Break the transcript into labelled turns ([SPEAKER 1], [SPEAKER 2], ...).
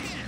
[SPEAKER 1] Yeah.